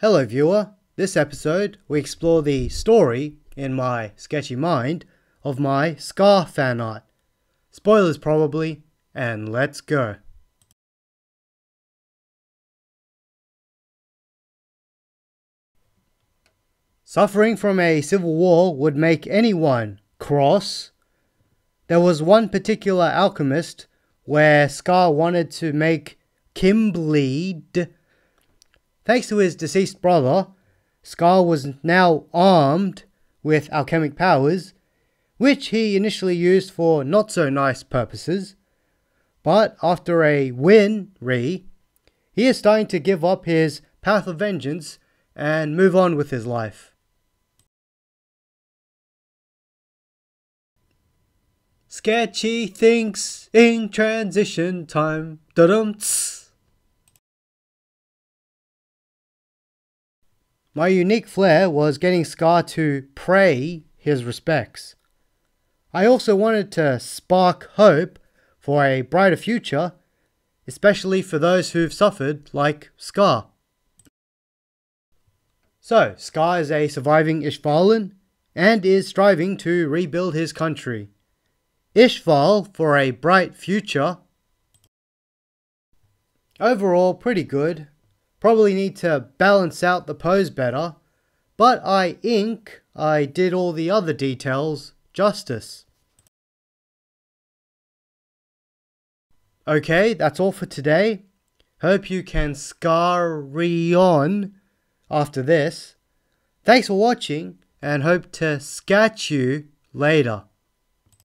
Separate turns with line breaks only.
Hello, viewer. This episode, we explore the story, in my sketchy mind, of my Scar fan art. Spoilers, probably, and let's go. Suffering from a civil war would make anyone cross. There was one particular alchemist where Scar wanted to make Kim bleed. Thanks to his deceased brother, Scar was now armed with alchemic powers, which he initially used for not so nice purposes. But after a win, re, he is starting to give up his path of vengeance and move on with his life. Sketchy thinks in transition time. Da-dum My unique flair was getting Scar to pray his respects. I also wanted to spark hope for a brighter future, especially for those who've suffered like Scar. So, Scar is a surviving Ishvalan and is striving to rebuild his country. Ishval for a bright future. Overall, pretty good. Probably need to balance out the pose better, but I ink I did all the other details justice. Okay, that's all for today. Hope you can scurry on after this. Thanks for watching and hope to sketch you later.